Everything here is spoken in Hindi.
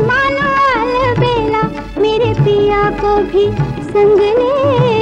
मानो अलबेला मेरे पिया को भी संग ले।